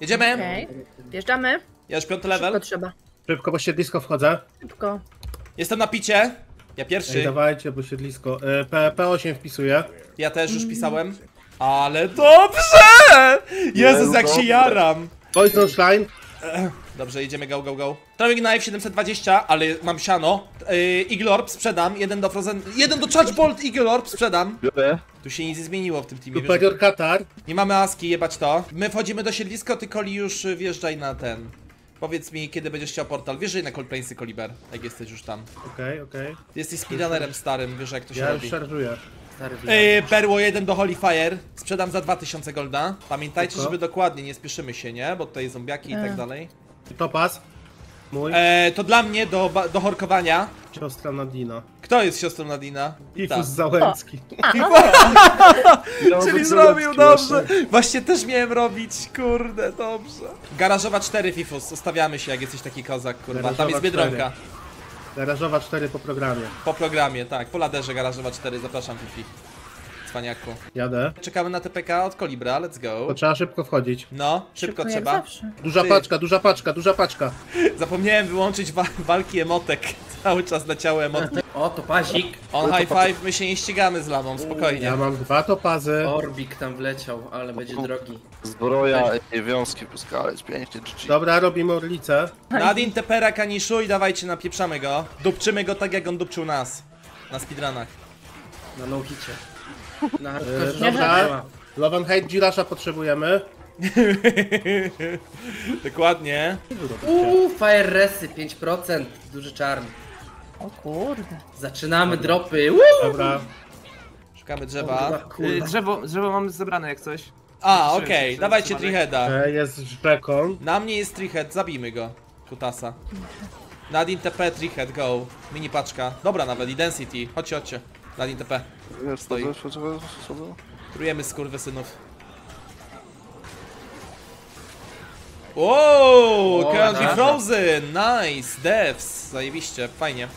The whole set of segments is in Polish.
Jedziemy! Okej. Wjeżdżamy. Ja już piąty Szybko level. trzeba. Szybko po siedlisko wchodzę. Szybko. Jestem na picie. Ja Ej, pierwszy. dawajcie, bo siedlisko. E, P, P8 wpisuję. Ja też już pisałem. Ale dobrze! Jezus, jak się jaram! Poison Shrine. Dobrze, idziemy go, go, go. Throwing Knife 720, ale mam siano. Yy, Eagle Orb sprzedam, jeden do Frozen... Jeden do Charge Bolt Eagle Orb sprzedam. Biorę. Tu się nic nie zmieniło w tym teamie? Superior Katar. Nie mamy aski, jebać to. My wchodzimy do siedliska, ty Koli już wjeżdżaj na ten. Powiedz mi, kiedy będziesz chciał portal. Wjeżdżaj na Coldplaysy, Koliber, jak jesteś już tam. Okej, okej. Ty jesteś speedrunnerem starym, wiesz jak to się Ja już robi. szarżuję. Yy, perło 1 do Holy Fire. Sprzedam za 2000 golda. Pamiętajcie, Spoko. żeby dokładnie, nie spieszymy się, nie? Bo tutaj zombiaki i tak E. dalej. Topaz. Mój. E, to dla mnie do, do horkowania. Siostra Nadina. Kto jest siostrą Nadina? Ifus Załęcki. Czyli zrobił dobrze. Właśnie też miałem robić, kurde, dobrze. Garażowa 4 Fifus, ustawiamy się jak jesteś taki kozak, kurwa. Tam Garażowa jest Biedronka. Garażowa 4 po programie. Po programie, tak. Po laderze garażowa 4, zapraszam Fifi. Cwaniaku. Jadę. Czekamy na TPK od Kolibra, let's go. To trzeba szybko wchodzić. No, szybko jak trzeba. zawsze. Duża Ty. paczka, duża paczka, duża paczka. Zapomniałem wyłączyć wa walki emotek. Cały czas leciały emotki. O, to pazik. On high five, my się nie ścigamy z lamą, spokojnie. Ja mam dwa topazy. Orbik tam wleciał, ale będzie drogi. Zbroja i wiązki puskaleć, pięknie GG. Dobra, robimy orlicę. Nadin Tepera Kaniszu i dawajcie, napieprzamy go. Dupczymy go tak jak on dupczył nas. Na speedrunach. Na hicie. Na E, dobra. Love and Hate Girasza potrzebujemy. Dokładnie. Uuu, fire resy 5%, duży czarny. O kurde. Zaczynamy dropy. Uuu, Dobra. Szukamy drzewa. Y, kurwa. drzewo, drzewo mamy zebrane jak coś. A, Trzy- okej, trzy- dawajcie. Triheada. E, jest rzeką. Na mnie jest Trihead, zabijmy go. Kutasa. Nadin TP, Trihead, go. Mini paczka. Dobra nawet, i Density. Chodźcie, chodźcie. Nadin TP. Stoi. to, to, to, to, Trujemy skurwysynów. Wow, O, Currently dobra. Frozen, nice, devs, zajebiście, fajnie.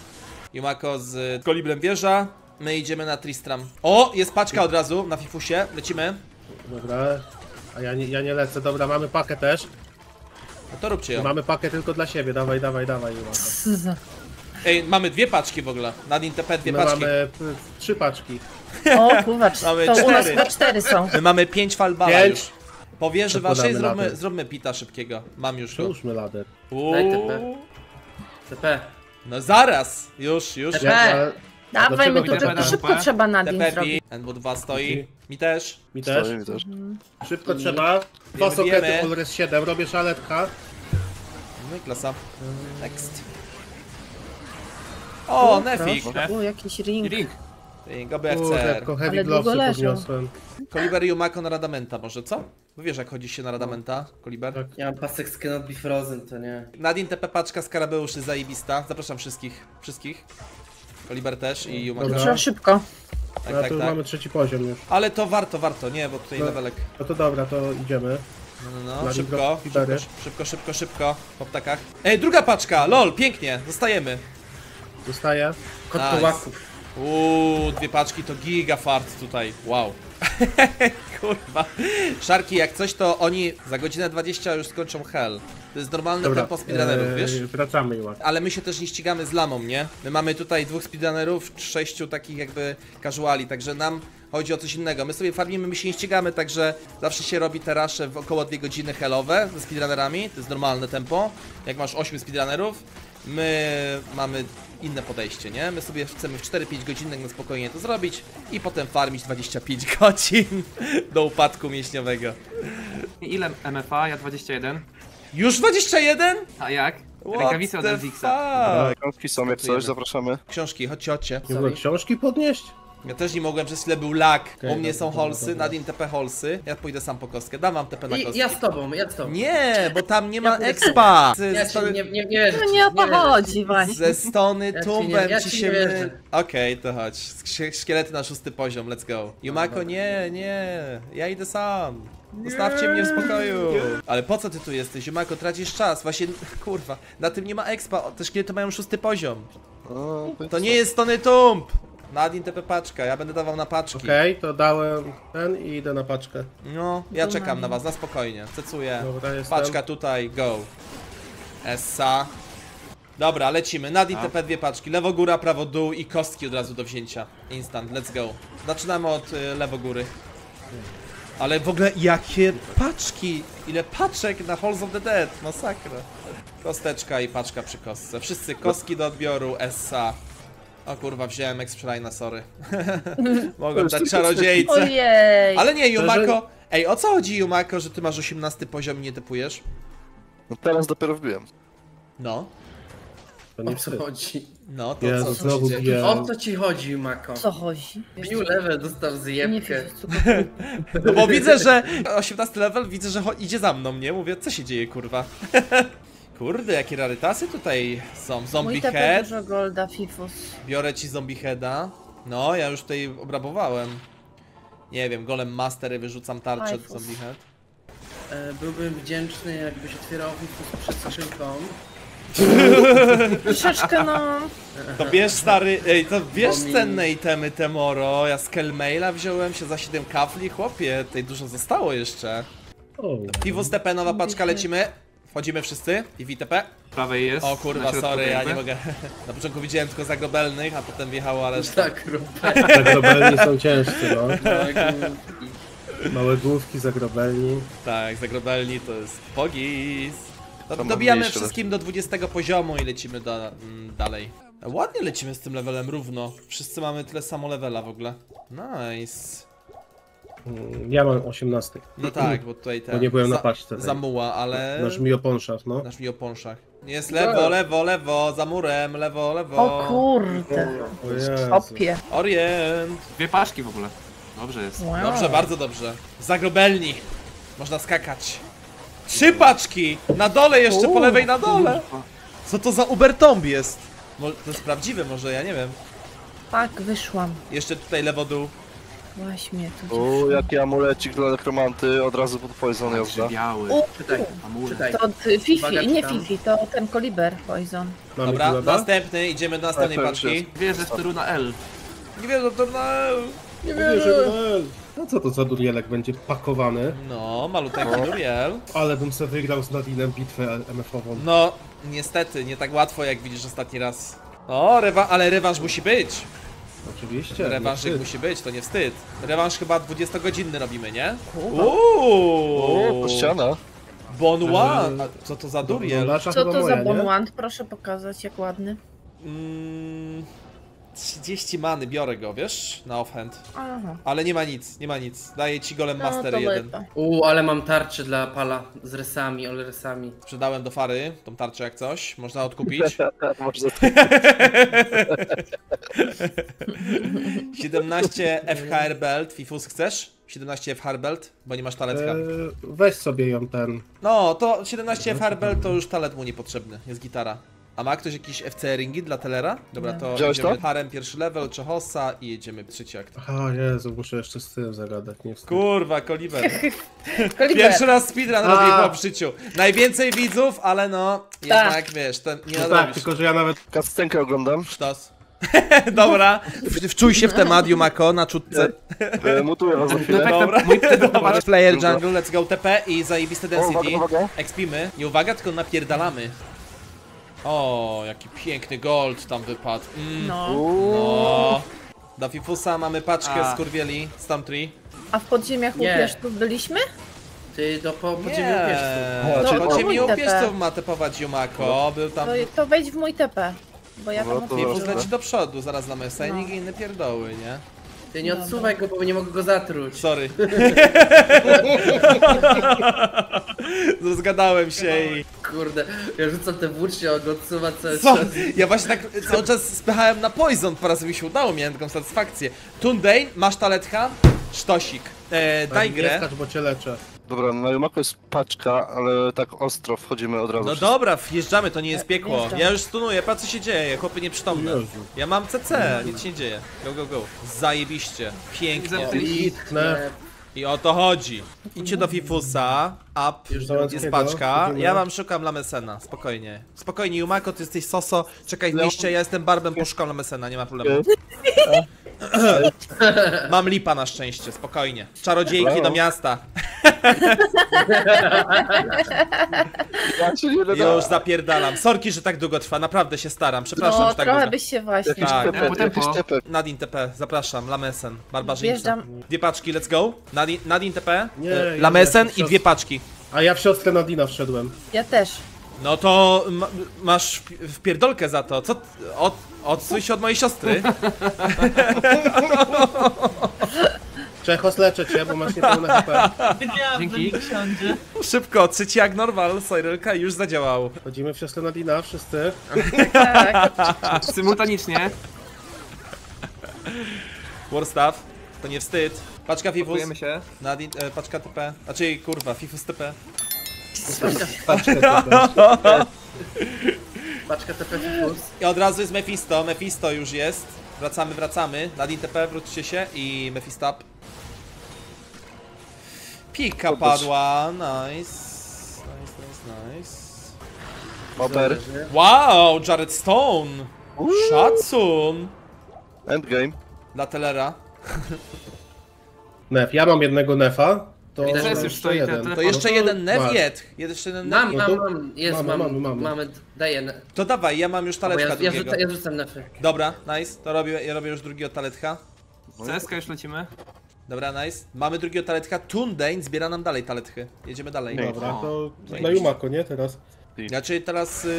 Yumako z Kolibrem wieża, my idziemy na Tristram. O, jest paczka od razu na Fifusie, lecimy. Dobra. A ja nie, ja nie lecę. Dobra, mamy pakę też. No to róbcie ją. Mamy pakę tylko dla siebie. Dawaj, dawaj, dawaj. Jumako. Ej, mamy dwie paczki w ogóle, Nadin TP dwie My paczki. mamy p, trzy paczki. O kurwa, Mamy to u nas cztery. chyba cztery są. My mamy pięć falbala Pięć. już. Po wieży To waszej podamy zróbmy, zróbmy pita szybkiego, mam już go. Przełóżmy lader. Daj TP. Uuu. TP. No zaraz, już, już. TP. Ja, ja, Dawaj, Dlaczego my tu mi tylko szybko trzeba na dzień zrobić. NW2 stoi. Mi też. mi też. Stoi mi też. Szybko trzeba. Dwa Wiemy, sokety wiemy. Polres 7. Robię szaletka. No i klasa. Next. O, Nefik. O, jakiś ring. Ring. FCR. tylko heavy Ale długo glovesy leżał. podniosłem. Koliber i Umako na Radamenta może, co? Bo wiesz jak chodzi się na Radamenta, Koliber? Tak. Ja mam pasek z Cannot Be Frozen, to nie. Nadin TP paczka skarabeuszy zajebista. Zapraszam wszystkich. Wszystkich. Koliber też i Umako. Trzeba szybko. Tak, No tak, tu tak. mamy trzeci poziom już. Ale to warto, warto, nie, bo tutaj No. levelek. No to dobra, to idziemy. No, no, no. Szybko, szybko, szybko, szybko, szybko. Po ptakach. Ej, druga paczka! LOL, pięknie, zostajemy. Zostaję. Kot Nice. Uuu, dwie paczki to giga fart tutaj. Wow. Kurwa. Szarki, jak coś, to oni za godzinę 20 już skończą hell. To jest normalne Dobra. tempo speedrunnerów, eee, wiesz? Wracamy już. Ale my się też nie ścigamy z lamą, nie? My mamy tutaj dwóch speedrunnerów, sześciu takich jakby casuali, także nam chodzi o coś innego. My sobie farmimy, my się nie ścigamy, także zawsze się robi te rasze w około 2 godziny hellowe ze speedrunnerami, to jest normalne tempo. Jak masz 8 speedrunnerów, my mamy inne podejście, nie? My sobie chcemy w 4-5 godzinek na spokojnie to zrobić i potem farmić 25 godzin do upadku mięśniowego. Ile MFA? Ja 21. Już 21? A jak? What Rękawice od fuck? Książki są jak coś, zapraszamy. Książki, chodźcie, chodźcie. Nie mogę książki podnieść? Ja też nie mogłem, przez chwilę był lag. Okej, U mnie są holsy, dobra. Nadine TP holsy. Ja pójdę sam po kostkę. Dam wam TP na I, kostkę. ja z tobą, ja z tobą. Nie, bo tam nie ma pójdę expa. Ja ci strony, nie, nie, nie wierzę. No ci, nie o to ci. chodzi właśnie. ze strony Ja ci tumbem nie- ja ci ci się my... Okej, to chodź. Szkie- Szkielety na szósty poziom, let's go. Yumako, nie, nie. Ja idę sam. Zostawcie mnie w spokoju. Ale po co ty tu jesteś, Yumako? Tracisz czas. Właśnie, kurwa, na tym nie ma expa. Te szkielety mają szósty poziom. O, To nie jest Tony Tumb. Nadin TP paczka, ja będę dawał na paczki. Okej, to dałem ten i idę na paczkę. No, ja Tu czekam na was, na spokojnie. Cecuję. Dobra, jestem. Paczka tutaj, go. Essa. Dobra, lecimy. Nadin A. TP dwie paczki. Lewo góra, prawo dół i kostki od razu do wzięcia. Instant, let's go. Zaczynamy od y, lewo góry. Ale w ogóle jakie paczki! Ile paczek na Halls of the Dead, masakra. Kosteczka i paczka przy kostce. Wszyscy kostki do odbioru, Essa. O kurwa, wziąłem Exprina, sorry. Mogłem dać czarodziejce. Ojej! Ale nie, Yumako. Ej, o co chodzi, Yumako, że ty masz 18 poziom i nie typujesz? No teraz dopiero wbiłem. No. To O nie wstyd. chodzi? No, to Jezu, co, znowu się dzieje? bije. O co ci chodzi, Mako? Co chodzi? Bił level, dostał Nie zjebkę. wiem, No bo widzę, że 18 level, widzę, że cho- idzie za mną, nie? Mówię, co się dzieje, kurwa? Kurde, jakie rarytasy tutaj są. Zombie Mój head. dużo golda, Fifus. Biorę ci zombie heada. No, ja już tutaj obrabowałem. Nie wiem, golem master, wyrzucam tarczę Fajfus. zombie head. E, byłbym wdzięczny, jakbyś otwierał Wifus przed skrzynką. Troszeczkę no... To bierz stary, ej, to bierz Bo mi- cenne itemy Temoro. Ja z Kelmaila wziąłem się za 7 kafli, chłopie, tutaj dużo zostało jeszcze. O, Pivus TP, nowa paczka, lecimy. Wchodzimy wszyscy. I VTP. Prawej jest. O kurwa, sorry, ja nie mogę. Na początku widziałem tylko zagrobelnych, a potem wjechała reszta. Tak, rób. zagrobelni są ciężcy, no. Tak, Małe główki, zagrobelni. Tak, zagrobelni to jest pogis. No, To dobijamy wszystkim do 20 poziomu i lecimy do, mm, dalej. Ładnie lecimy z tym levelem równo. Wszyscy mamy tyle samo levela w ogóle. Nice. Mm, Ja mam 18. No tak, bo tutaj ten. Bo nie byłem na za- paczce. tej. Zamuła, ale. Nasz mi oponszaw, no. Nasz mi o ponszach. Jest lewo, lewo, lewo, za murem, lewo, lewo. O kurde. O Jezu. Opie. Orient. Dwie paczki w ogóle. Dobrze jest. Wow. Dobrze, bardzo dobrze. Zagrobelni. Można skakać. Trzy paczki! Na dole jeszcze, po lewej na dole. Co to za Ubertomb jest? To jest prawdziwe może, ja nie wiem. Tak, wyszłam. Jeszcze tutaj lewo dół. Właśnie tu O, gdzieś- jaki amulecik dla nekromanty, od razu pod poison jazda. Biały. U, Czytaj, Amulet. czytaj. To od y, Fifi, Uwaga, nie czytam. Fifi, to ten koliber Poison. Mamy Dobra, następny, idziemy do następnej Tak, to już paczki. jest. Wie, że jest to runa L. Nie wiem, no to na... Nie wierzę. No co to za durielek będzie pakowany? No, maluteńki Duriel. Ale bym sobie wygrał z Nadinem bitwę MF-ową. No, niestety, nie tak łatwo jak widzisz ostatni raz. O, rewa ale rewanż musi być. Oczywiście. Rewanżyk wstyd. musi być, to nie wstyd. Rewanż chyba 20-godzinny robimy, nie? Uuu, ściana. Bon Eee, One. A Co to za Duriel? Co to za nie? Bonwand? Proszę pokazać, jak ładny. Mm, 30 many, biorę go, wiesz? Na offhand. Aha. Ale nie ma nic, nie ma nic. Daję ci golem No master to jeden. U, ale mam tarczę dla pala z resami, ole resami. Sprzedałem do fary tą tarczę jak coś. Można odkupić. Może 17 FHR belt. Fifus chcesz? 17 FHR belt? Bo nie masz taletka. Eee, weź sobie ją ten. No, to 17 FHR belt to już talet mu niepotrzebny. Jest gitara. A ma ktoś jakiś FC ringi dla Telera? Dobra, to Wziąłeś to? harem pierwszy level, Czehosa i jedziemy trzeci akt. Aha, Jezu, muszę jeszcze z tym zagadać, nie wstyd. Kurwa, Koliber. Koliber. Pierwszy raz speedrun A. robię w życiu. Najwięcej widzów, ale no, jednak wiesz, to nie No tak, tylko że ja nawet Kascenkę oglądam. Sztos. Dobra, w- wczuj się w temat Yumako na czutce. E, Mutuję was za chwilę. Dobra, Mój wtedy Zobacz, player jungle, let's go TP i zajebiste density. uwaga. Expimy. Nie uwaga, tylko napierdalamy. O, jaki piękny gold tam wypadł. Mm. No. Uuu, O. Do Fifusa mamy paczkę A. z kurwieli, Stormtree. A w podziemiach Nie. łupieżców byliśmy? Ty do po, podziemiu Nie, podziemie mój TP. upieźców ma tepować Yumako, był tam... To, to wejdź w mój TP. Bo ja No tam to Fifus otworzyłam. leci do przodu, zaraz na mesenik No. i inne pierdoły, nie? Ty nie odsuwaj go, bo nie mogę go zatruć. Sorry. Zgadałem się i... Kurde, ja rzucam te włócznie, on go odsuwa cały Co? czas. Ja właśnie tak cały czas spychałem na poison, po raz mi się udało, miałem taką satysfakcję. Tundane, masz taletka? Sztosik. E, daj nie grę. skacz, bo cię leczę. Dobra, na Jumako jest paczka, ale tak ostro wchodzimy od razu. No wszyscy. dobra, wjeżdżamy, to nie jest piekło. Ja już stunuję, patrz co się dzieje, chłopy nieprzytomne. Jezu. Ja mam CC, nic się nie dzieje. Go, go, go. Zajebiście. Pięknie. Zamknij-. I o to chodzi. Idźcie do Fifusa, up, Już jest paczka. Ja wam szukam Lamesena, spokojnie. Spokojnie, Yumako, ty jesteś Soso, czekaj w mieście, ja jestem Barbem, poszukam Lamesena, nie ma problemu. Mam lipa na szczęście, spokojnie. Czarodziejki do miasta. Już zapierdalam. Sorki, że tak długo trwa, naprawdę się staram. Przepraszam, No, że tak trochę długo. byś się właśnie... Tak. Tempo, tempo. Nadin TP, zapraszam, Lamesen, barbarzyńca. Wjeżdżam. Dwie paczki, let's go. Nadin, Nadin TP, Nie, e, Lamesen i dwie paczki. A ja w siostrę Nadina wszedłem. Ja też. No to ma, masz w- pierdolkę za to. Co? Od, odsuń się od mojej siostry. Czechos leczę cię, bo masz niepełne HP. Dzięki. Szybko, trzeci jak normal, Cyrylka już zadziałał. Chodzimy w siostrę Nadina, wszyscy. Tak. Symultanicznie. Warstaff, to nie wstyd. Paczka Fifus, się. Nadin, e, paczka TP, znaczy kurwa, Fifus TP. Paczka TP Fifus. I od razu jest Mephisto, Mephisto już jest. Wracamy, wracamy. Nadin TP, wróćcie się i Mephisto up. Pika padła, nice. Nice, nice, nice. Oper. Wow, Jared Stone! Szacun! Endgame. Dla Telera. Nef, ja mam jednego nefa. To Widać, że już jeszcze stoi ten jeden. telefon. To jeszcze No jeden masz. Neviet. Jeszcze jeden Mam. No mam, mam. Jest, mamy, mam. mamy, mamy. Mamy, daję. To dawaj, ja mam już Bo taletka ja, ja, drugiego. rzucam, ja rzucam nefy. Dobra, nice. To robię, ja robię już drugiego taletka. CSK już lecimy. Dobra, nice. Mamy drugiego taletka. Tundane zbiera nam dalej taletchy. Jedziemy dalej. Nie. Dobra, to No na Jumako, nie? Teraz. Znaczy teraz... Yy...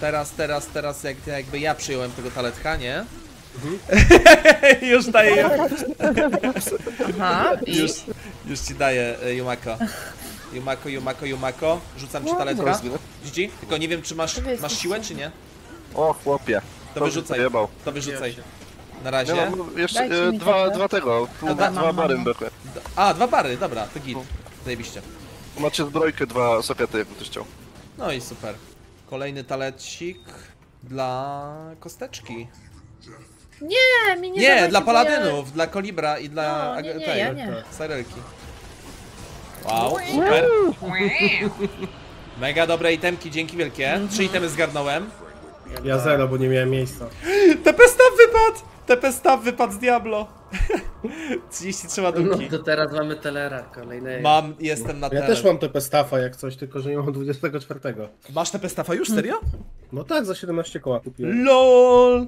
Teraz, teraz, teraz jak, jakby ja przyjąłem tego taletka, nie? już daję, Aha. Już, już ci daję y, Yumako. Yumako, Yumako, Yumako. Rzucam ci No, taletka. Widzi? Tylko nie wiem czy masz, masz siłę czy nie. O, chłopie. To wyrzucaj. To wyrzucaj. Na Ja razie. mam jeszcze e, dwa, dwa tego. Dobra, dwa mam, bary bekle. A, dwa bary, dobra, to git. Zajebiście. Macie zbrojkę, dwa sokety, jakby ktoś chciał. No i super. Kolejny talecik dla kosteczki. Nie, mi nie Nie, dla bo ja- paladynów, dla kolibra i dla No, nie, nie, tej, ja nie. Cyrelki. Wow, super. Mega dobre itemki, dzięki wielkie. Trzy itemy zgarnąłem. Ja zero, bo nie miałem miejsca. TP staw wypadł! TP staw wypadł z Diablo. 33 No ładunki. to teraz mamy Telera kolejnego. Mam, jestem na Ja też mam TP Staffa jak coś, tylko że nie mam 24. Masz TP stafa już, serio? No tak, za 17 koła kupiłem. LOL!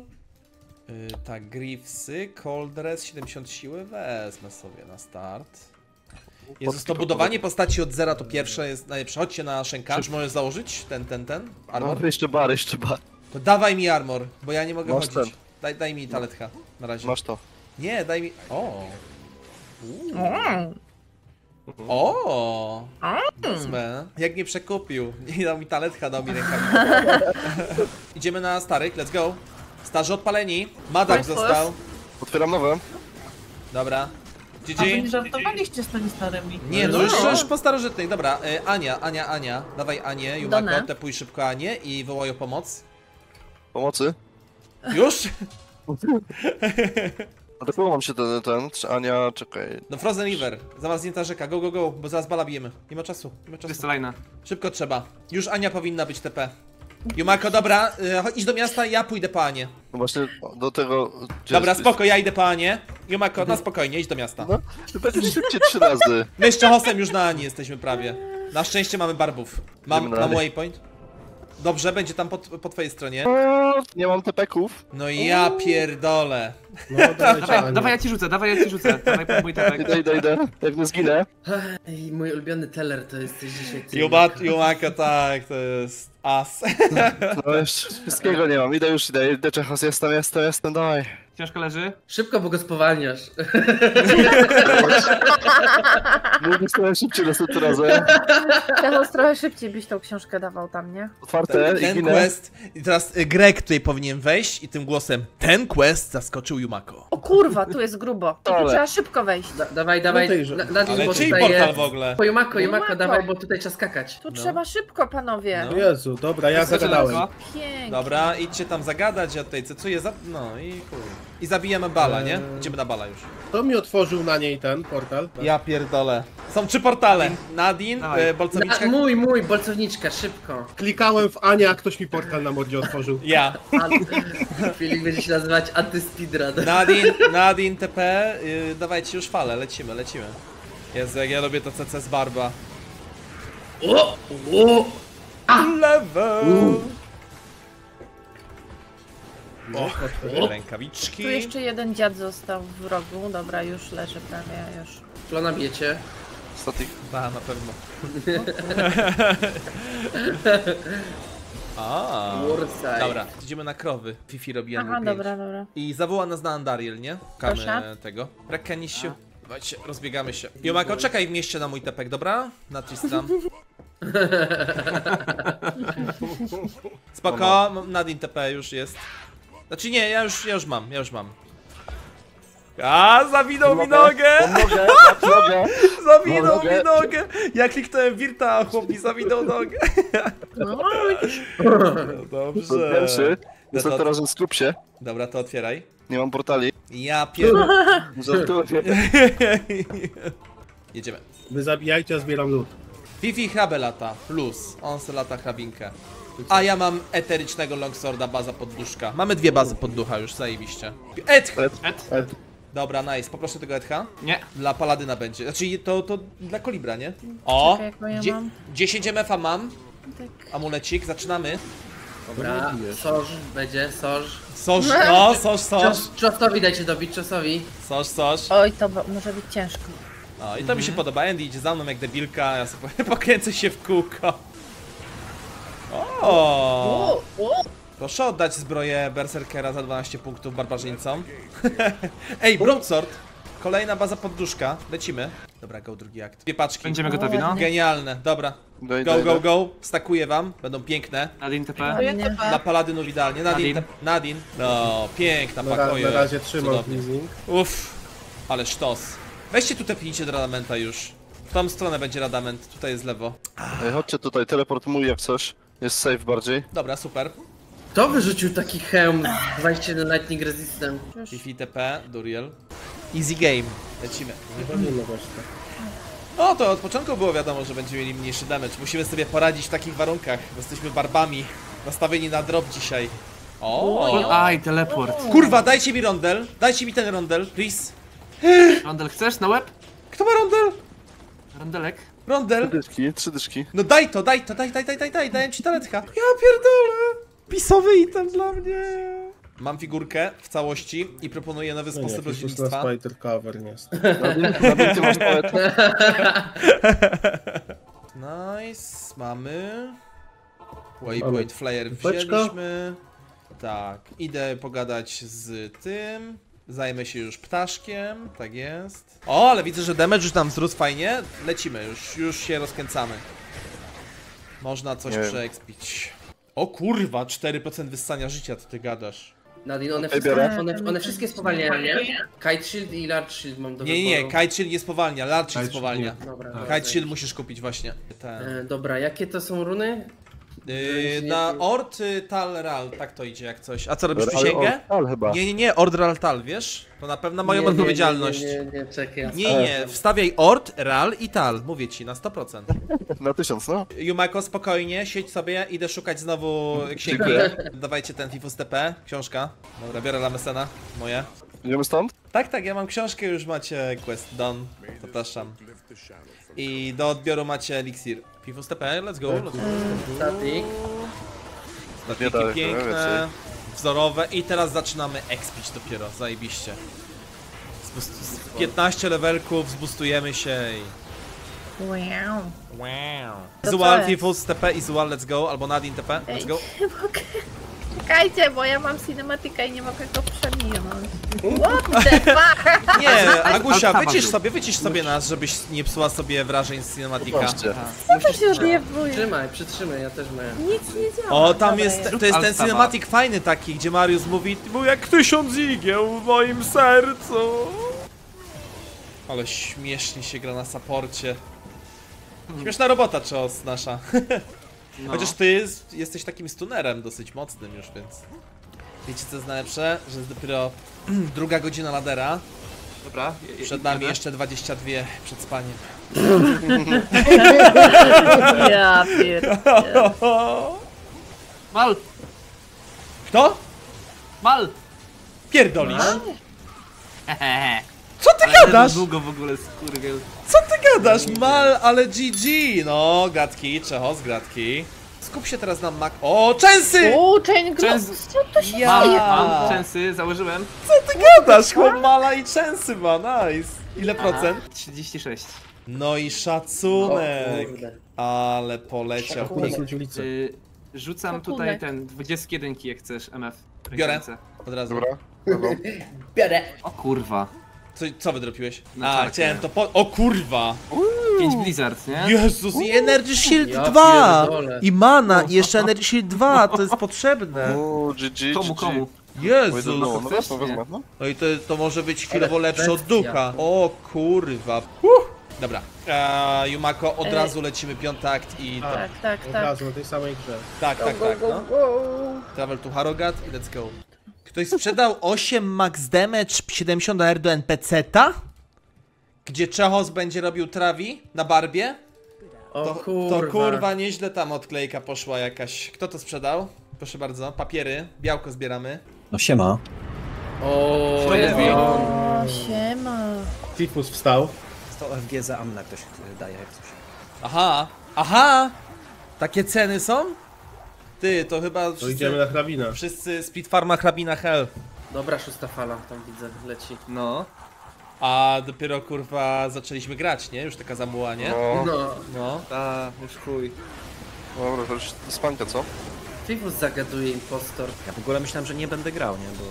Yy, tak, Griffsy, Coldress, 70 siły, wezmę sobie na start. Jezus, to budowanie postaci od zera to pierwsze jest najlepsze. Chodźcie na Shenka. Już możesz założyć ten, ten, ten armor? No, jeszcze bar, jeszcze bar. To dawaj mi armor, bo ja nie mogę Masz chodzić. ten. Daj, daj mi taletcha na razie. Masz to. Nie, daj mi... O! Mm. O! Wezmę. Jak mnie przekupił. Nie dał mi taletcha, dał mi rękami. Idziemy na starych, let's go. Starzy odpaleni. Madak został. Otwieram nowe. Dobra. A wy nie GG. żartowaliście z tymi starymi. Nie, no No. już, już po starożytnych. Dobra, y, Ania, Ania, Ania. Dawaj Anię, Jumako, Donę. tepuj szybko Anię i wołaj o pomoc. Pomocy. Już? A dopiero mam się ten, ten, czy Ania, czekaj. No Frozen River, zamarznięta rzeka, go, go, go, bo zaraz bala bijemy. Nie ma czasu, nie ma czasu. Krystalina. Szybko trzeba. Już Ania powinna być TP. Jumako, dobra, y, chodź- idź do miasta, ja pójdę po Anię. No właśnie do tego... gdzie Dobra, jesteś? spoko, ja idę po Anię. Jumako, na spokojnie, idź do miasta. No, ty będziesz szybciej trzy razy. My z Czechosem już na Ani jesteśmy prawie. Na szczęście mamy barbów. Mam, Idziemy mam waypoint. Dobrze, będzie tam po, po twojej stronie. Nie mam tepeków. No ja pierdolę. No Dawaj, ja ci rzucę, dawaj ja ci rzucę. Dawaj tepek. Idę, idę, idę. Jak nie zginę. Ej, mój ulubiony Teller to jesteś dzisiaj ty. Jumat, Jumako, tak, to jest as. No jeszcze wszystkiego nie mam. Idę już, idę, idę Czechos, jestem, jestem, jestem, dawaj. Książka leży. Szybko, bo go spowalniasz. Mógłbyś trochę szybciej następnym razem. Teraz trochę szybciej byś tą książkę dawał tam, nie? Otwarte Ten ginę. quest. I teraz y, Greg tutaj powinien wejść i tym głosem. Ten quest zaskoczył Jumako. O kurwa, tu jest grubo. Tu trzeba szybko wejść. Da, dawaj, dawaj. tejże. Na, na Ale bo czyj portal jest- w ogóle? Po Jumako, Jumako, Jumako. dawaj, bo tutaj trzeba skakać. Tu trzeba szybko, panowie. No. Jezu, dobra, ja zagadałem. Pięknie. Dobra, idźcie tam zagadać, ja tutaj cecuję za... No i chuj. I zabijemy bala, nie? Idziemy na bala już. Kto mi otworzył na niej ten portal? Ja pierdolę. Są trzy portale. Nadine, Dawaj. e, Na, Bolcowiczka. mój, mój, bolcowniczka, szybko. Klikałem w Ania, a ktoś mi portal na mordzie otworzył. Ja. Filip będzie się nazywać antyspeedrun. Nadine, Nadine TP. Y, dawajcie już falę, lecimy, lecimy. Jezu, jak ja robię to CC z Barba. O! O! Level! No, O, rękawiczki. Tu jeszcze jeden dziad został w rogu. Dobra, już leży prawie, już. Flona biecie. Statik. Da, na pewno. A. Warside. Dobra, idziemy na krowy. Fifi robi Aha, dobra, dobra. I zawoła nas na Andariel, nie? Proszę. tego. Rekenisiu. Dawajcie, rozbiegamy się. Jomako, czekaj w mieście na mój tepek, dobra? Na Tristram. Spoko, mam- Nadine TP już jest. Znaczy nie, ja już, ja już mam, ja już mam. A, zawinął mi nogę! Zawinął mi nogę! Ja kliknąłem Wirta, a chłop mi zawinął nogę. No, No dobrze. Pierwszy. No Jestem to- teraz w skrupsie. Dobra, to otwieraj. Nie mam portali. Ja pierdolę. Żartuję. Jedziemy. Wy zabijajcie, a zbieram lód. Fifi hrabę lata, plus. On se lata hrabinkę. A ja mam eterycznego longsworda, baza podduszka. Mamy dwie bazy podducha już, zajebiście. Etch! Ed? Dobra, nice. Poproszę tego Etcha. Nie. Dla paladyna będzie. Znaczy to, to dla kolibra, nie? O! Czekaj, jaką ja dzie- mam? 10 MF-a mam. tak. Amulecik, zaczynamy. Dobra, Sorz będzie, Sorz. Soż, no, soż, soż. Czos- Czosowi dajcie dobić, Czosowi. Soż, soż. Oj, to bo- może być ciężko. No i to mi się podoba. Andy idzie za mną jak debilka, ja sobie pokręcę się w kółko. O! Proszę oddać zbroję Berserkera za 12 punktów barbarzyńcom. Ej, Broadsword! Kolejna baza podduszka. Lecimy. Dobra, go drugi akt. Dwie paczki. Będziemy gotowi, no. Genialne, dobra. Daj, Go, daj, go, daj. go. Stakuję wam. Będą piękne. Nadine TP. Dla paladynów idealnie. Nadine. Nadine. Nadine. No, piękna Na, ra- na razie trzymam Cudownie. leasing. Uff, ale sztos. Weźcie tu tepnijcie do Radamenta już. W tą stronę będzie Radament, tutaj jest lewo. Ej, chodźcie tutaj, teleport mój jak coś. Jest safe bardziej. Dobra, super. Kto wyrzucił taki hełm z 21 Lightning Resistant? Fifi TP, Duriel. Easy game. Lecimy. Nie powinno właśnie. No to od początku było wiadomo, że będziemy mieli mniejszy damage. Musimy sobie poradzić w takich warunkach. bo Jesteśmy barbami. Nastawieni na drop dzisiaj. O! Aj, teleport. Kurwa, dajcie mi rondel. Dajcie mi ten rondel, please. Rondel chcesz na łeb? Kto ma rondel? Rondelek? Rondel. Trzy dyszki, trzy dyszki. No daj to, daj to, daj, daj, daj, daj, daj, dałem ci talentka. Ja pierdolę. Pisowy item dla mnie. Mam figurkę w całości i proponuję nowy No sposób na rodzinictwa. Spider Cover nie jest. Masz. Nice, mamy. Waypoint Flyer wzięliśmy. Tak, idę pogadać z tym. Zajmę się już ptaszkiem, tak jest. O, ale widzę, że damage już nam wzrósł fajnie. Lecimy, już, już się rozkręcamy. Można coś Nie wiem. przeekspić. O kurwa, 4% wyssania życia, co ty gadasz. Nadine, one wszystkie, one, one wszystkie spowalniają, nie? Kite Shield i Large Shield mam do Nie, nie, nie, wyboru. Kite Shield nie spowalnia, Large Shield Kite spowalnia. Dobra, Kite Shield musisz kupić właśnie. Ten. E, dobra, jakie to są runy? Yy, na Ord y, Tal Ral, tak to idzie jak coś. A co robisz Ale- przysięgę? Ale chyba. Nie, nie, nie, Ord Ral Tal, wiesz? To na pewno moją Nie, nie, odpowiedzialność. Nie, nie, nie, nie, czekaj. Nie, nie, wstawiaj Ord, Ral i Tal, mówię ci, na 100%. Na tysiąc, no. Yumako, spokojnie, siedź sobie, idę szukać znowu księgi. Dziękuję. Dawajcie ten Tifus TP, książka. Dobra, biorę Lamesena, moje. Idziemy stąd? Tak, tak, ja mam książkę, już macie quest done, zapraszam. I do odbioru macie eliksir. Tifus TP, let's go, let's go. Static. Statiki daleko, piękne, wzorowe i teraz zaczynamy expić dopiero, zajebiście. Z 15 levelków, zbustujemy się i... Wow. Wow. Zual? Tifus TP i Zual, let's go, albo Nadine TP, let's Ej, go. Czekajcie, bo ja mam cinematika i nie mogę go przeminąć. What the fuck? Nie, Agusia, wycisz sobie, wycisz sobie nas, żebyś nie psuła sobie wrażeń z cinematika. Co to się odjewuje? Trzymaj, przytrzymaj, ja też mają. Nic nie działa. O, tam Dobra, jest, to jest ten Altawa. cinematic fajny taki, gdzie Marius mówi Był jak tysiąc igieł w moim sercu Ale śmiesznie się gra na saporcie Śmieszna robota, Czos, nasza No. Chociaż ty jest, jesteś takim stunerem dosyć mocnym już, więc Wiecie co jest najlepsze? Że jest dopiero druga godzina ladera. Dobra. je- je- Przed nami jadę. jeszcze 22 przed spaniem. Ja pier... Mal! Kto? Mal! Pierdolisz? Hehehe. Co ty Ale gadasz? długo w ogóle skurwiel. Co ty gadasz? Mal, ale GG! No, gratki, Czechos, gratki. Skup się teraz na mak... O, Częsy! Uczeń gro... Często- Co to się Ja. dzieje? Mam częsy, założyłem. Co ty gadasz? Chłop Mala i Częsy ma, nice. Ile procent? 36. No i szacunek. O. Ale poleciał. Y, rzucam Szacunek. tutaj ten 21 jak chcesz, MF. Biorę. Od razu. Dobra. Biorę. O kurwa. Co, co wydropiłeś? Na A, czarkę. chciałem to po... O kurwa! 5 Blizzard, nie? Jezus, i Energy Shield Ja 2! pierdolę. I mana, i jeszcze Energy Shield 2, to jest potrzebne. O, GG, Komu, komu? Jezus! No, no, wezmę, faktycznie. wezmę, no. No i to, to może być chwilowo Ale lepsze od bestia. ducha. O kurwa. Uh. Dobra. Eee, Yumako, od E. razu lecimy piąty akt i... A. Tak, tak, Od tak. razu na tej samej grze. Tak, tak, Go, tak, go, no. go. Travel to Harrogat i let's go. Ktoś sprzedał 8 max damage 70 AR do NPC-ta? Gdzie Czechos będzie robił trawi na barbie? O To kurwa. to kurwa nieźle tam odklejka poszła jakaś. Kto to sprzedał? Proszę bardzo, papiery, białko zbieramy. No siema. O, To jest Leon. O, siema. Tifus wstał. 100 FG za Amna ktoś daje jak coś. Aha, aha! Takie ceny są? Ty, to chyba To idziemy na hrabinę. wszyscy Speed Farma hrabina hell. Dobra, szósta fala, tam widzę, leci. No. A dopiero kurwa zaczęliśmy grać, nie? Już taka zamuła, nie? No, No, No. Ta, już chuj. dobra, to już spanka, co? Tifus zagaduje impostor. Ja w ogóle myślałem, że nie będę grał, nie? Bo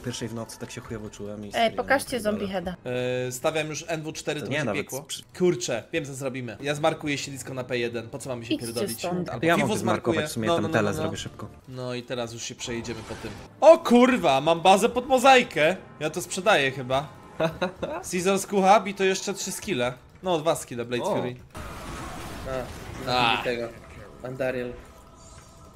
pierwszej w nocy tak się chujowo czułem i... Ej, pokażcie że zombie pierdolę. heada. Yy, stawiam już NW4, to, nie, będzie nawet piekło. przy- Kurczę, wiem co zrobimy. Ja zmarkuję siedlisko na P1, po co mamy się Idźcie pierdolić? stąd. Albo ja Fifu mogę zmarkować w sumie, no, tam no, no, tele no, no. zrobię szybko. No i teraz już się przejedziemy po tym. O kurwa, mam bazę pod mozaikę. Ja to sprzedaję chyba. Scissors Kuhab i to jeszcze 3 skille. No, dwa skille Blade O. Fury. A, A. tego. Andariel.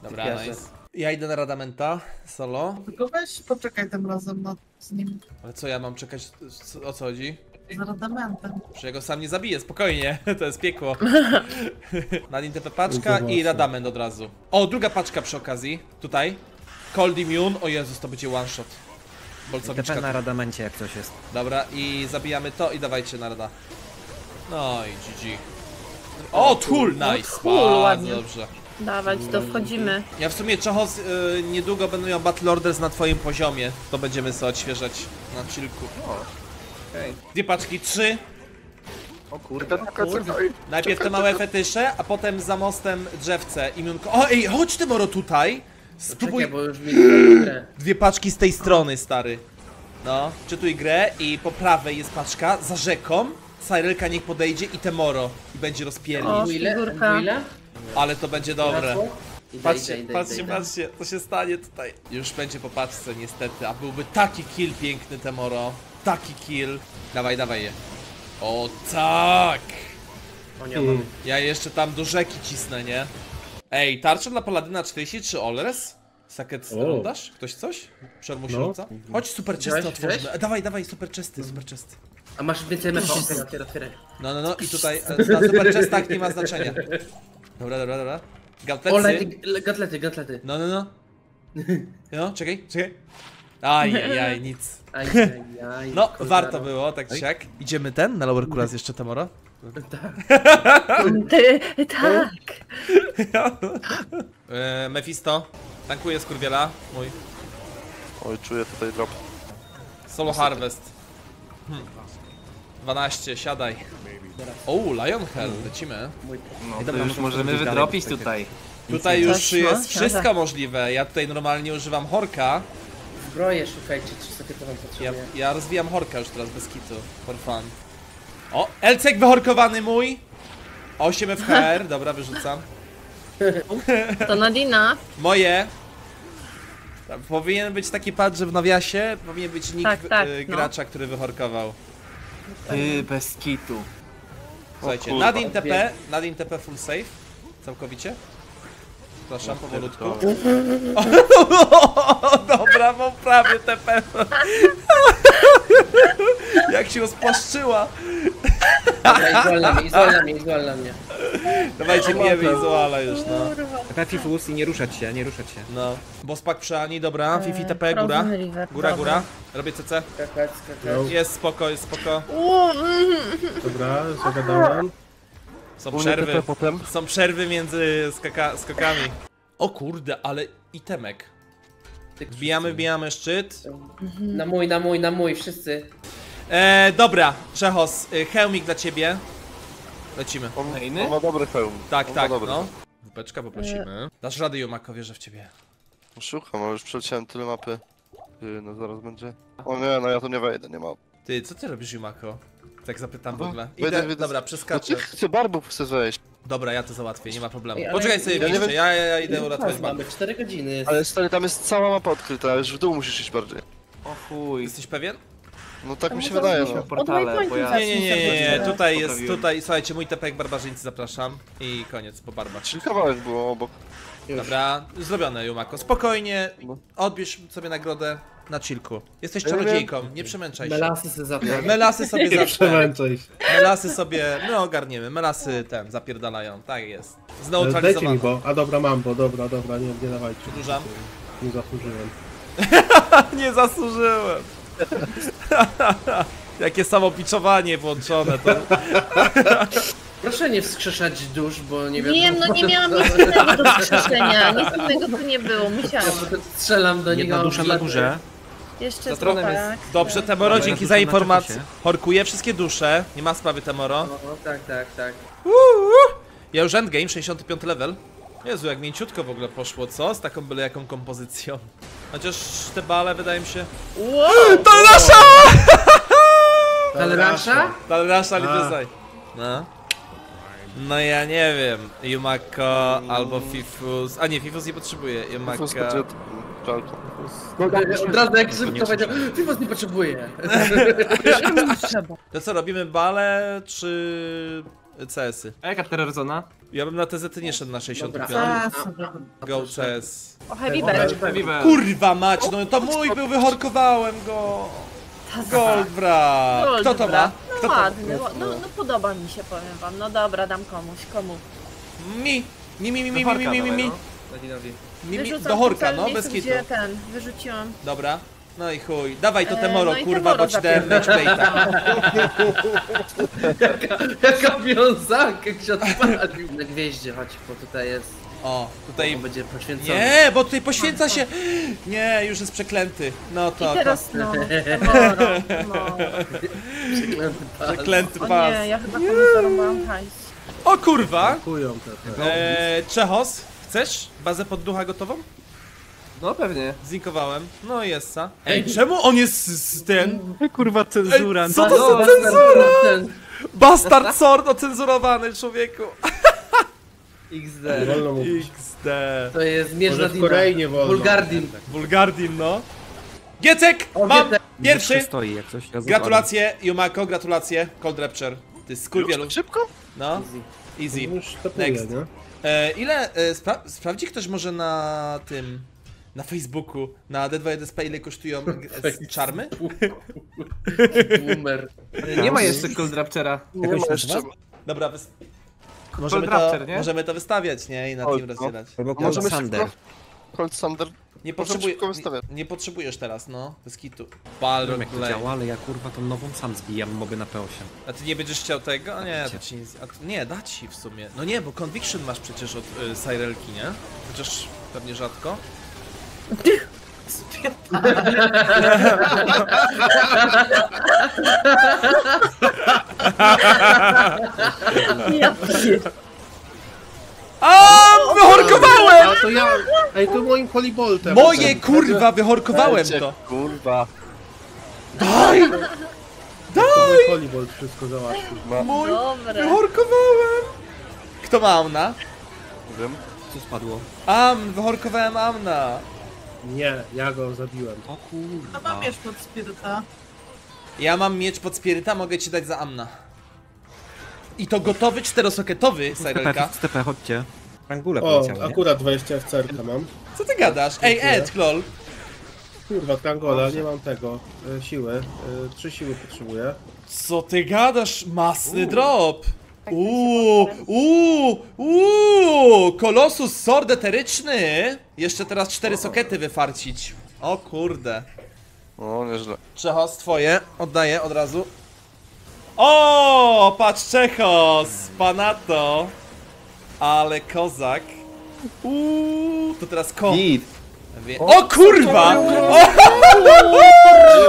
Dobra, Typiarze. nice. Ja idę na Radamenta, solo. Tylko weź poczekaj tym razem na, z nim, Ale co ja mam czekać? Co- O co chodzi? z radamentem. Że ja go sam nie zabiję, spokojnie, to jest piekło. Na TP paczka i. Radament od razu. O, druga paczka przy okazji, tutaj. Cold Immune, o Jezus, to będzie one shot. Bolcowiczka. Na radamencie jak coś jest. Dobra, i zabijamy to i dawajcie na rada. No i GG. O, tool, nice, tool, bardzo ładnie. dobrze. Dawać, to wchodzimy. Ja w sumie Czechos y, niedługo będą miał Battle Orders na twoim poziomie. To będziemy sobie odświeżać na chillku. Okej. Dwie paczki, trzy. O kurde. Najpierw te małe fetysze, a potem za mostem drzewce imionko. O ej, chodź ty moro tutaj! Spróbuj Czekaj, bo już mi tutaj grę. dwie paczki z tej strony, stary. No, czytuj grę i po prawej jest paczka za rzeką. Cyrelka niech podejdzie i te moro. I będzie rozpierdzić. O, Wille? figurka. Wille? Ale to będzie dobre. Idę, Patrzcie, idę, idę, patrzcie, patrzcie, co się stanie tutaj. Już będzie po paczce niestety, a byłby taki kill piękny Temoro. Taki kill. Dawaj, dawaj je. O tak! O nie, mam. Ja jeszcze tam do rzeki cisnę, nie? Ej, tarcza dla Paladyna 43 Olres? Saket O. rondasz? Ktoś coś? Przermu się No. Chodź super chesty Widziałeś? otworzymy. E, Dawaj, dawaj, super chesty, super chesty. A masz więcej mefa? Otwieraj, otwieraj. No, no, no i tutaj e, na super chestach nie ma znaczenia. Dobra, dobra, dobra. O, Gautlecy. lety, gatlety, gatlety. No, no, no. No, czekaj, czekaj. Ajajaj, nic. Aj, aj, aj, No, warto było, tak czy siak. Idziemy ten, na Lower Kulas jeszcze Temoro? Tak. Ty, tak. E, Mephisto. Tankuje skurwiela. Mój. Oj, czuję tutaj drop. Solo Harvest. Hmm. 12, siadaj. O, Lionhead, lecimy. No, dobra, to już no możemy wchodzić dalej, wydropić tutaj. Tutaj już Coś, jest wszystko możliwe. Ja tutaj normalnie używam Horka. Zbroję szukajcie, czy sobie to wam Ja, potrzebuję. ja rozwijam Horka już teraz bez kitu. For fun. O, Elcek wyhorkowany mój. 8 FHR, dobra, wyrzucam. To Nadina. Moje. Tam Powinien być taki pad, że w nawiasie powinien być nick Tak, tak, y, no. gracza, który wyhorkował. Ty, bez kitu. Słuchajcie, kurwa. Nadin TP, Nadin TP full safe. Całkowicie. Przepraszam, powolutku. Dobra, bo prawie TP. Jak się rozpłaszczyła. Dobra, izol na mnie, na mnie, na mnie. Dawajcie, bijemy Izoala już, no. Kurwa. Fifus i nie ruszać się, nie ruszać się. No. Bospak przy Ani, dobra. Fifi TP, Frozen góra. River, Góra, dobra. góra. Robię CC. Skakać, skakać. Jest spoko, jest spoko. Dobra, zagadałem. Są przerwy. Potem. Są przerwy między skaka skokami. O kurde, ale itemek. Wbijamy, wbijamy szczyt. Na mój, na mój, na mój, wszyscy. E, dobra, Czechos, y, hełmik dla ciebie. Lecimy. On, on ma dobry hełm. Tak, on tak, ma dobry. no. Wupeczka poprosimy. Dasz radę, Jumako, wierzę w ciebie. Szukam, ale już przeleciałem tyle mapy. Ty, no zaraz będzie. O nie, no ja tu nie wejdę, nie ma. Ty, co ty robisz, Jumako? Tak zapytam w No, ogóle. wejdę, Idę, wejdę. dobra, No przeskaczę. ty chcę barbów chcę wejść. Dobra, ja to załatwię, nie ma problemu. Ej, ale Poczekaj sobie, ja nie jeszcze, wiem- ja, ja, ja idę uratować babę. mamy? 4 godziny. Ale stary, tam jest cała mapa odkryta, już w dół musisz iść bardziej. O chuj. Jesteś pewien? No tak No mi się wydaje, no. Portale, bo ja... Nie, nie, nie, nie, nie, tutaj jest, tutaj, słuchajcie, mój tepek barbarzyńcy zapraszam i koniec, po barbach. Czyli kawałek było obok. Dobra, zrobione, Jumako. Spokojnie, No. odbierz sobie nagrodę na chillku. Jesteś czarodziejką, nie przemęczaj się. Melasy se zabrać. Melasy sobie Nie zawsze. przemęczaj się. Melasy sobie, my ogarniemy. Melasy ten, zapierdalają, tak jest. E, Dajcie mi Zneutralizowano. bo. A dobra, mam bo, dobra, dobra, nie, nie dawajcie. Przedłużam. Nie zasłużyłem. Nie zasłużyłem. Jakie samopiczowanie włączone to. Proszę nie wskrzeszać dusz, bo nie wiadomo. Wiem, no nie miałam nic innego do wskrzeszenia. Nic innego tu nie było, musiałam. Potem strzelam do niego. Jedna dusza na górze. Jeszcze Za tronem tak. Dobrze, Temoro, dzięki ja za informację. Horkuję wszystkie dusze. Nie ma sprawy, Temoro. No, tak, tak, tak. Ja już endgame, 65 level. Jezu, jak mięciutko w ogóle poszło, co? Z taką byle jaką kompozycją. Chociaż te bale wydaje mi się... Wow! To nasza! Talrasza? Dalrasza A. Lidezaj. No. No ja nie wiem. Yumako albo Fifus. A nie, Fifus nie potrzebuje. Yumako. Żalko. Od razu jak szybko powiedział, was nie potrzebuje. To co, robimy bale czy CS-y? A jaka terrorzona? Ja bym na TZ nie szedł na 65. Dobra. Go CS. O, heavy bag. Vive. Kurwa mać, no to mój był, wyhorkowałem go. Goldbra. Kto to ma? No Kto to? ładny, ła- no, no podoba mi się, powiem wam. No dobra, dam komuś, komu. Mi. Mi, mi, mi, mi, mi, mi, mi, mi. no. Mi, mi. Do horka, no, bez kitu. gdzie ten, wyrzuciłam. Dobra. No i chuj. Dawaj to E, Temoro, no kurwa, Temoro bo ci dałem matchbaita. Jaka wiązanka jak się odpalił. Na gwieździe chodź, bo tutaj jest. O, tutaj On będzie poświęcony. Nie, bo tutaj poświęca się. Nie, już jest przeklęty. No to. I teraz no, Temoro, no. Przeklęty pas. przeklęty O pas. nie, ja chyba komuś zarąbałam hajs. O kurwa! Eee, Czechos, chcesz bazę podducha gotową? No pewnie. Zinkowałem. No i jest sa. Ej, czemu on jest z, z ten? Kurwa, cenzura. Co to za No, cenzura? Bastard sword ocenzurowany człowieku. XD. Nie wolno mówić. XD. To jest mierz Może na w Korei nie wolno. Bulgardin. Bulgardin, no. Giecek! O, Mam! Pierwszy! stoi jak coś. Gratulacje, Yumako, gratulacje. Cold Rapture. Ty skurwielu. Szybko? No. Easy. Już topuje, Next. E, ile. E, spra sprawdzi ktoś może na tym. Na Facebooku, na D2DSP ile kosztują czarmy? Boomer. Nie ma jeszcze Cold Raptera. Nie jeszcze. Dobra, wys... możemy, to, Raptor, nie? możemy to wystawiać, nie? I na Cold, tym no. rozdzielać. Albo Możemy Sander. Cold Thunder. Nie, potrzebuj, nie, nie potrzebujesz teraz, no. Bez kitu. Nie Balrog wiem jak to działa, ale ja kurwa tą nową sam zbijam moby na P8. A ty nie będziesz chciał tego? A nie, to ci nic. A, nie, da ci w sumie. No nie, bo Conviction masz przecież od y, Cyrelki, nie? Chociaż pewnie rzadko. Ja pier- A, wyhorkowałem! A to ja. Ej, to moim poliboltem. Moje kurwa, wyhorkowałem to! Kurwa. Daj! To mój polibolt wszystko załatwił. Mój, Dobra. wyhorkowałem! Kto ma Amna? Nie wiem. Co spadło? Am, wyhorkowałem Amna. Nie, ja go zabiłem. O A kurwa. mam jeszcze pod spiryta. Ja mam miecz pod spiryta, mogę ci dać za Amna. I to gotowy czterosoketowy, Cyrelka. STP, chodźcie. Frangule O, akurat 20 FCR mam. Co ty gadasz? Ej. Ed, lol. Kurwa, Trangola, nie mam tego. e, Siły. E, Trzy siły potrzebuję. Co ty gadasz? Masny drop. Uuu, uuu, uuu, kolosus sword eteryczny. Jeszcze teraz cztery sokety wyfarcić. O kurde. O, nieźle. Czechos, twoje. Oddaję od razu. O, patrz Czechos, panato. Ale kozak. Uuu, to teraz ko. Git. Wie- O kurwa! O,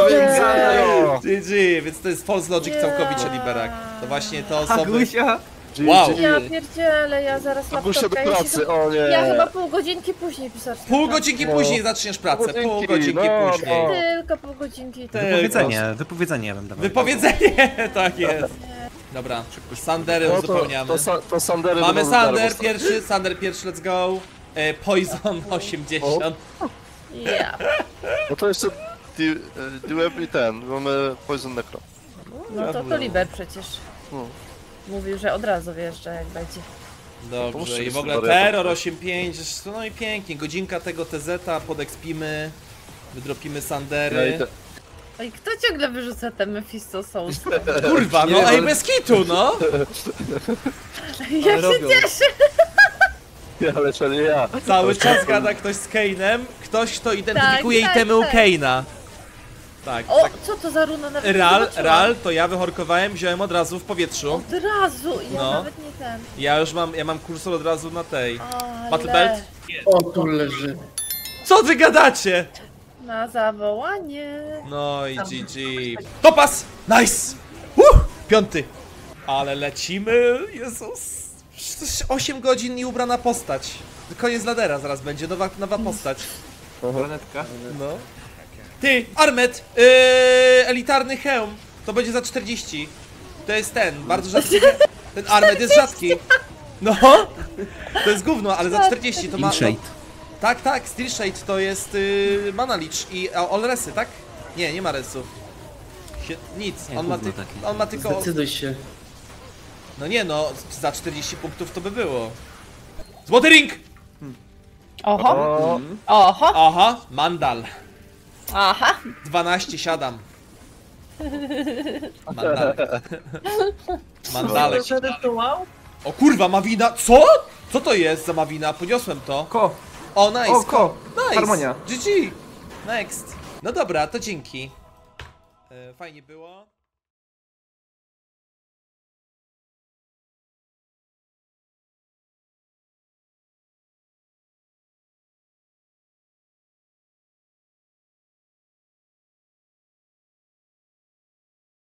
Zero! GG, więc to jest false logic całkowicie liberak. To właśnie te osoby... Agusia. Wow. Ja pierdzielę, ja zaraz Agusia do laptopka, ja się pracy, o nie! Ja chyba pół godzinki później pisać. Pół godzinki później zaczniesz pracę, pół godzinki, godzinki no, później. no. Tylko pół godzinki. Ty- Wypowiedzenie, wypowiedzenie ja bym dawał. Wypowiedzenie, tak jest. Dobra, Sandery No to, uzupełniamy. to, sa, to Sandery Mamy Sander stać. pierwszy, Sander pierwszy, let's go. E, Poison 80. Ja. No to jeszcze e, Diweb i ten, mamy Poison Necro. No to to Liber przecież. No. Mówił, że od razu wjeżdża jak będzie. Dobrze, Muszę i w ogóle Terror dać. 8.5, no i pięknie, godzinka tego TZ-a, podekspimy, wydropimy Sandery. Oj, kto ciągle wyrzuca te Mephisto Souls? Kurwa, no Nie, ej, bez kitu, no! Ja się robią. cieszę. Ja, ale to nie ja. Cały czas gada ktoś z Kane'em, ktoś kto identyfikuje Tak, tak, itemy u tak. Kane'a. Tak, O, tak. co to za runa nawet Ral, ral, to ja wyhorkowałem, wziąłem od razu w powietrzu. Od razu, ja No. nawet nie ten. Ja już mam, ja mam kursor od razu na tej. Ale... Battle Belt? O, tu leży. Co wy gadacie? Na zawołanie. No i GG. Topas! Nice! Uh, piąty. Ale lecimy, Jezus. Przecież 8 godzin i ubrana postać. Koniec ladera zaraz będzie, nowa, nowa postać. Planetka. No. Ty, Armet, yy, elitarny hełm. To będzie za 40. To jest ten, bardzo rzadki. Ten Armet jest rzadki. No. To jest gówno, ale za 40 to ma... No, Shade. tak, tak, Steel Shade to jest yy, Mana Leech i a, All Resy, tak? Nie, nie ma resu. Sie, nic, on ma, ty, on ma tylko... Zdecyduj się. No nie no, za 40 punktów to by było. Złoty ring! Oho, O, oho, Aha, Mandal. aha. 12 siadam. Mandalek. Mandalek. Rytuał? O kurwa, Mawina. Co? Co to jest za Mawina? Poniosłem to. Ko. O, nice. O, ko. Nice. Harmonia. GG. Next. No dobra, to dzięki. E, Fajnie było.